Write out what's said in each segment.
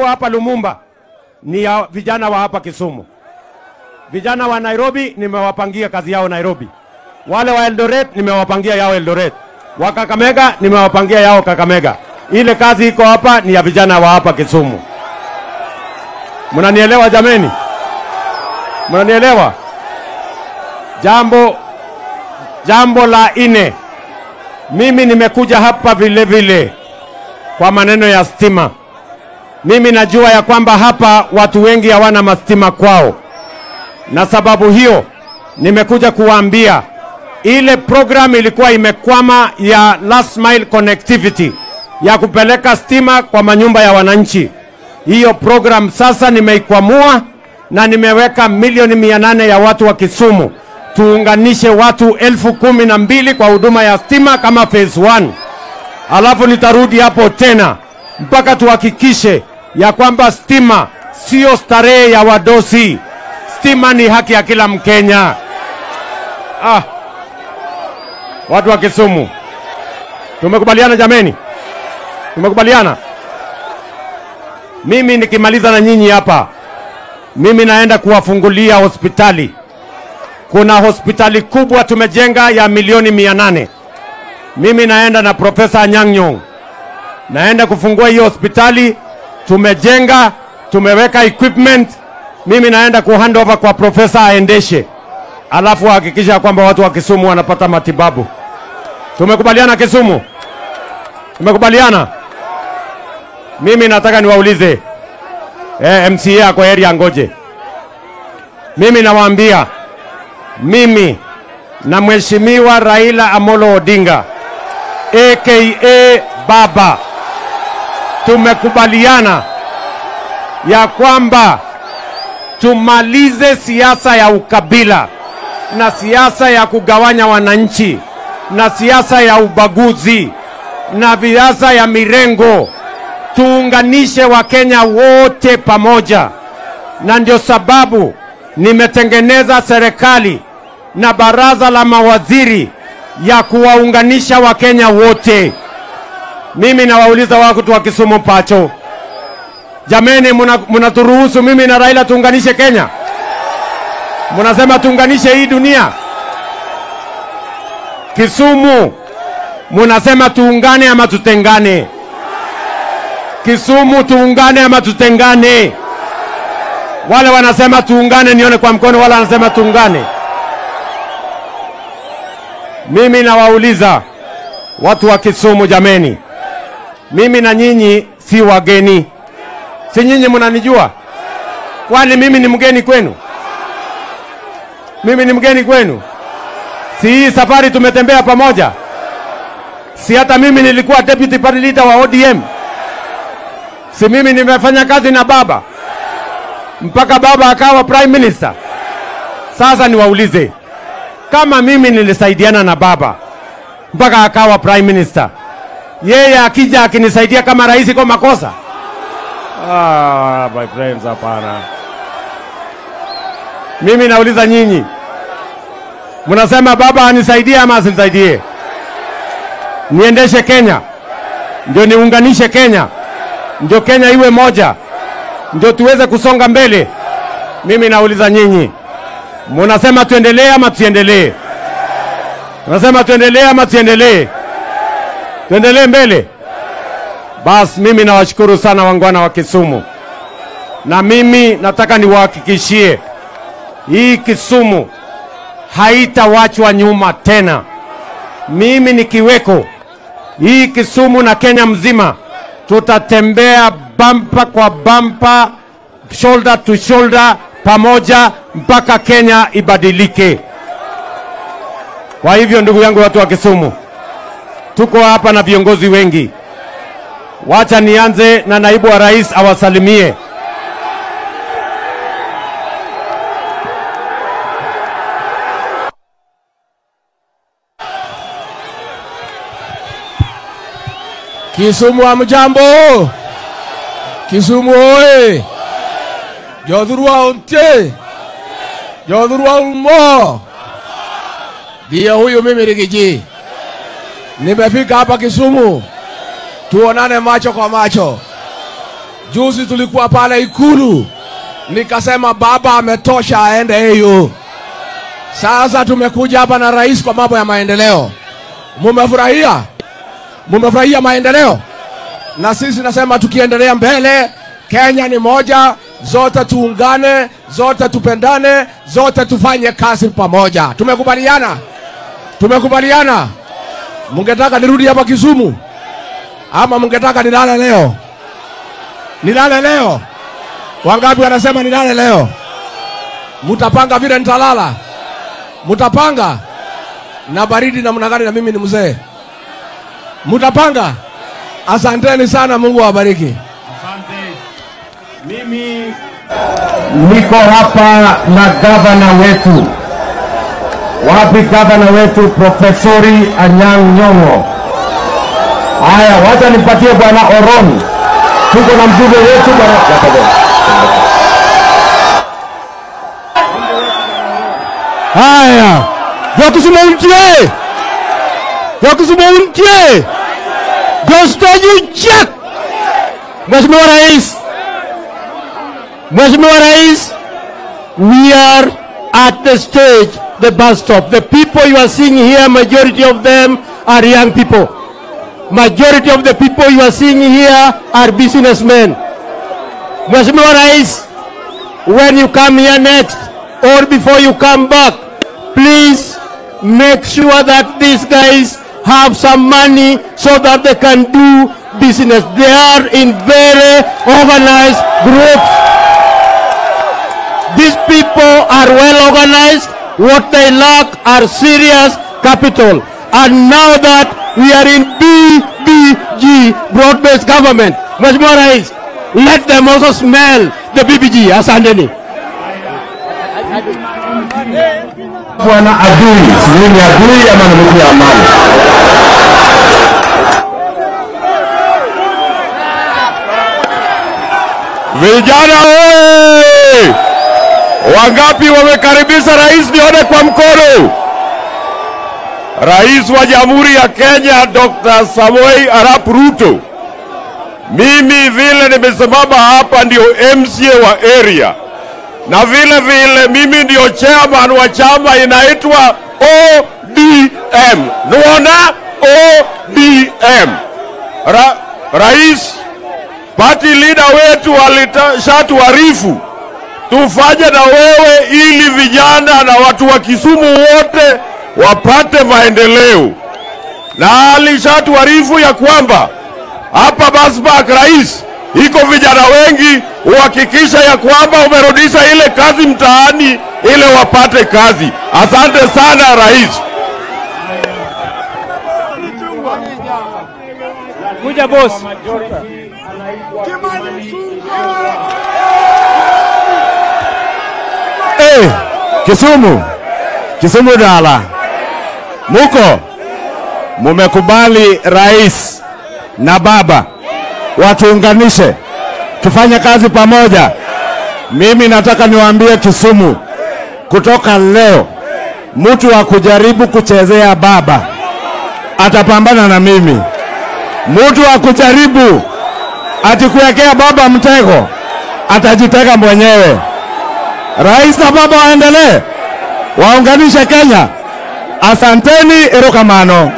Hapa Lumumba ni ya vijana wa hapa Kisumu. Vijana wa Nairobi nimewapangia kazi yao Nairobi. Wale wa Eldoret nimewapangia yao Eldoret. Wa Kakamega nimewapangia yao Kakamega. Ile kazi iko hapa ni ya vijana wa hapa Kisumu. Mnanielewa jameni? Mnanielewa? Jambo jambo la ine, mimi nimekuja hapa vile vile kwa maneno ya stima. Mimi najua ya kwamba hapa watu wengi hawana mastima kwao, na sababu hiyo nimekuja kuwaambia ile program ilikuwa imekwama ya last mile connectivity ya kupeleka stima kwa manyumba ya wananchi. Hiyo program sasa nimeikwamua na nimeweka milioni mia nane ya watu wa Kisumu tuunganishe watu elfu kumi na mbili kwa huduma ya stima kama phase 1. Alafu nitarudi hapo tena mpaka tuhakikishe ya kwamba stima sio starehe ya wadosi. Stima ni haki ya kila Mkenya. Ah, watu wa Kisumu, tumekubaliana jameni? Tumekubaliana. Mimi nikimaliza na nyinyi hapa, mimi naenda kuwafungulia hospitali. Kuna hospitali kubwa tumejenga ya milioni mia nane. Mimi naenda na Profesa Anyang' Nyong'o, naenda kufungua hiyo hospitali. Tumejenga, tumeweka equipment. Mimi naenda kuhand over kwa profesa aendeshe, alafu ahakikisha kwamba watu wa Kisumu wanapata matibabu. Tumekubaliana Kisumu? Tumekubaliana. Mimi nataka niwaulize eh, MCA ako area ngoje. Mimi nawaambia mimi na Mheshimiwa Raila Amolo Odinga aka Baba tumekubaliana ya kwamba tumalize siasa ya ukabila na siasa ya kugawanya wananchi na siasa ya ubaguzi na siasa ya mirengo. Tuunganishe Wakenya wote pamoja, na ndio sababu nimetengeneza serikali na baraza la mawaziri ya kuwaunganisha Wakenya wote. Mimi nawauliza watu wa Kisumu Pacho, jameni, mnaturuhusu mimi na Raila tuunganishe Kenya? Mnasema tuunganishe hii dunia? Kisumu munasema tuungane ama tutengane? Kisumu tuungane ama tutengane? Wale wanasema tuungane, nione kwa mkono. Wale wanasema tuungane. Mimi nawauliza watu wa Kisumu, jameni, mimi na nyinyi si wageni, si nyinyi mnanijua? Kwani mimi ni mgeni kwenu? Mimi ni mgeni kwenu? Si hii safari tumetembea pamoja? Si hata mimi nilikuwa deputy party leader wa ODM? Si mimi nimefanya kazi na baba mpaka baba akawa prime minister. Sasa niwaulize, kama mimi nilisaidiana na baba mpaka akawa prime minister, yeye akija akinisaidia kama rais kwa makosa? Ah, my friends, hapana. Mimi nauliza nyinyi, mnasema baba anisaidie ama asinisaidie? Niendeshe Kenya, ndio niunganishe Kenya, ndio Kenya iwe moja, ndio tuweze kusonga mbele. Mimi nauliza nyinyi, munasema tuendelee ama tusiendelee? Unasema tuendelee ama tuendelee? Tuendelee mbele. Basi mimi nawashukuru sana wangwana wa Kisumu, na mimi nataka niwahakikishie hii Kisumu haitawachwa nyuma tena. Mimi nikiweko, hii Kisumu na Kenya mzima tutatembea bampa kwa bampa, shoulder to shoulder, pamoja mpaka Kenya ibadilike. Kwa hivyo ndugu yangu, watu wa Kisumu, tuko hapa na viongozi wengi. Wacha nianze na naibu wa rais awasalimie. Kisumu hamjambo? Kisumu oye! Jodhurwa unte! Jodhurwa umo! ndiye huyu mimi Rigiji. Nimefika hapa Kisumu tuonane macho kwa macho. Juzi tulikuwa pale Ikulu, nikasema baba ametosha, aende AU. Sasa tumekuja hapa na rais kwa mambo ya maendeleo. Mumefurahia? Mumefurahia maendeleo? Na sisi nasema tukiendelea mbele, Kenya ni moja, zote tuungane, zote tupendane, zote tufanye kazi pamoja. Tumekubaliana? Tumekubaliana? Mungetaka nirudi hapa Kisumu ama mungetaka nilale leo? Nilale leo? Wangapi wanasema nilale leo? Mutapanga vile nitalala? Mutapanga? Na baridi namna gani? Na mimi ni mzee. Mutapanga? Asanteni sana, Mungu awabariki. Asante. Mimi niko hapa na gavana wetu. Wapi gavana wetu Profesori Anyang' Nyong'o? Haya, wacha nipatie bwana Oron. Tuko na mjumbe wetu bwana Haya, Jokisumo untie, Jostoju chak. Mheshimiwa Rais, Mheshimiwa Rais, we are at the stage, the bus stop. The people you are seeing here, majority of them are young people. Majority of the people you are seeing here are businessmen. Mheshimiwa Rais, when you come here next or before you come back, please make sure that these guys have some money so that they can do business. They are in very organized groups. These people are well organized. What they lack are serious capital. And now that we are in BBG, broad-based government, Mheshimiwa Rais, let them also smell the BBG. Asanteni. bwana adui. Sijui ni adui ama ni mtu amani. Vijana oye! Wangapi wamekaribisha rais? Nione kwa mkono. Rais wa Jamhuri ya Kenya Dr. Samoei Arap Ruto. Mimi vile nimesimama hapa ndio MCA wa area na vile vile mimi ndio chairman wa chama inaitwa ODM. Nuona ODM. Ra, rais party leader wetu alishatuarifu tufanye na wewe ili vijana na watu wa Kisumu wote wapate maendeleo, na alishatuarifu ya kwamba hapa basbak rais iko vijana wengi, uhakikisha ya kwamba umerudisha ile kazi mtaani ile wapate kazi. Asante sana rais. Kuja boss. Kisumu, Kisumu dala, muko mumekubali rais na baba watuunganishe tufanye kazi pamoja. Mimi nataka niwaambie Kisumu, kutoka leo mtu wa kujaribu kuchezea baba atapambana na mimi. Mtu wa kujaribu atikuwekea baba mtego atajitega mwenyewe. Rais na baba waendelee, waunganishe Kenya. Asanteni, erokamano.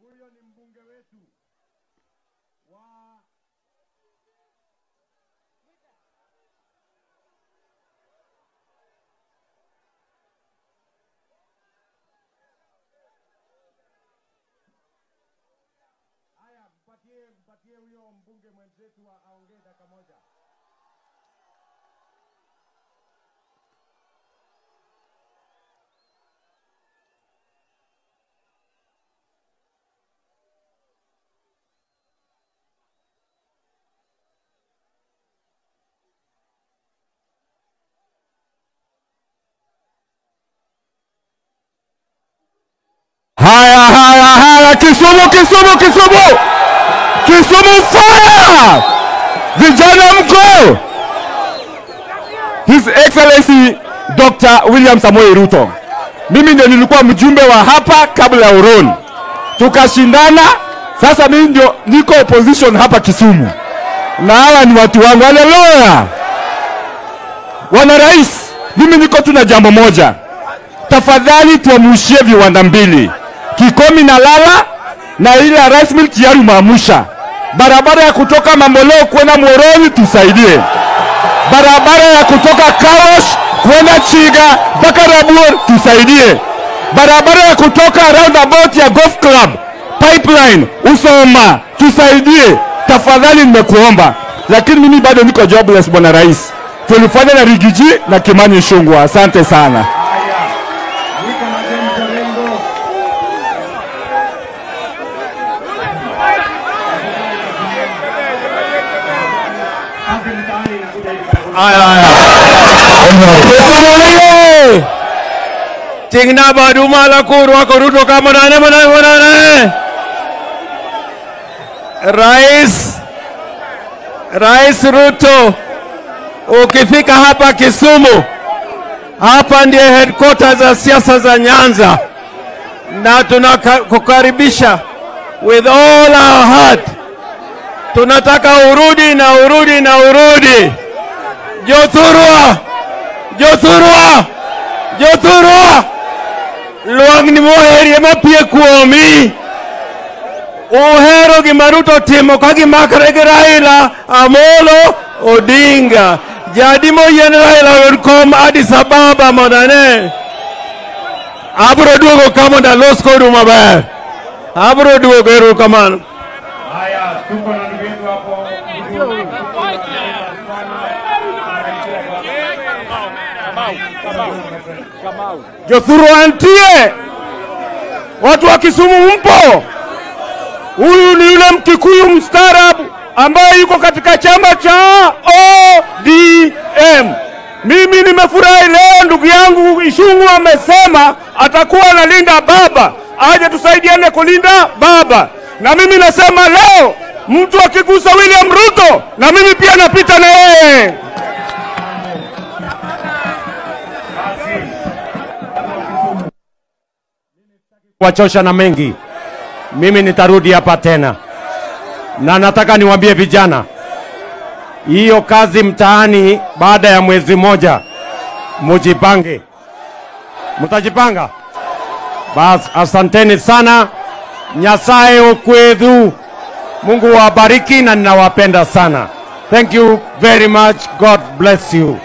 Huyo ni mbunge wetu wa Haya, mpatie mpatie huyo mbunge mwenzetu aongee dakika moja. Haya, haya, Haya, Kisumu, Kisumu, Kisumu, Kisumu fire! Vijana mko! His Excellency Dr. William Samoei Ruto. Mimi ndio nilikuwa mjumbe wa hapa kabla ya Uron, tukashindana. Sasa mimi ndio niko opposition hapa Kisumu, na hawa ni watu wangu. Haleluya! Wana rais, mimi niko tu na jambo moja, tafadhali tuamushie viwanda mbili, Kikomi na Lala na ile rasmi tayari umeamusha. Barabara ya kutoka Mamboleo kwenda Mworoni, tusaidie barabara ya kutoka Karosh kwenda Chiga mpaka Rabuor tusaidie. Barabara ya kutoka roundabout ya Golf Club pipeline Usoma tusaidie tafadhali, nimekuomba. Lakini mimi bado niko jobless, bwana rais. Tulifanya na Rigiji na Kimani Shungwa. Asante sana. Manane manane. Rais Rais Ruto, ukifika hapa Kisumu, hapa ndiye headquarters za siasa za Nyanza, na tunakukaribisha with all our heart. Tunataka urudi na urudi na urudi. Jothurwa, Jothurwa, Jothurwa, lwang'ni moherie mapie kuomi. Uhero gima Ruto timo ka gimakre gi Raila Amolo Odinga. Jadi moyien Raila oyud kom Addis Ababa mondo ane. Abiro duogo ka mondo alos kodu maber. Abiro duogo erokamano Haya, tuko na ndugu yetu hapo. Jothuru antie, watu wa Kisumu mpo? Huyu ni yule Mkikuyu mstaarabu ambaye yuko katika chama cha ODM. Mimi nimefurahi leo, ndugu yangu Ishungu amesema atakuwa analinda baba, aje tusaidiane kulinda baba. Na mimi nasema leo, mtu akigusa William Ruto, na mimi pia napita na yeye. Wachosha na mengi, mimi nitarudi hapa tena, na nataka niwaambie vijana, hiyo kazi mtaani, baada ya mwezi moja mujipange. Mtajipanga? Bas, asanteni sana. Nyasaye ukwedhu, Mungu wabariki na ninawapenda sana. Thank you very much. God bless you.